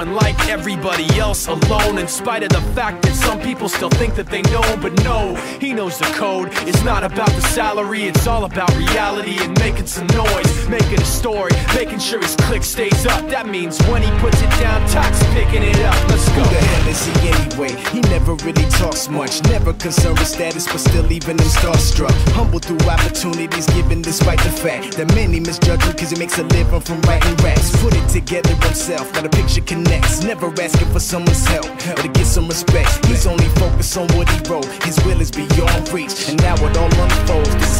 so unlike everybody else alone. In spite of the fact that some people still think that they know, but no, he knows the code. It's not about the salary, it's all about reality and making some noise, making a story, making sure his click stays up. That means when he puts it down, Tak's picking it never really talks much, never concerned with status, but still leaving him starstruck. Humble through opportunities given despite the fact that many misjudge him cause he makes a living from writing raps. Put it together himself, now a picture connects. Never asking for someone's help or to get some respect. He's only focused on what he wrote, his will is beyond reach. And now it all unfolds,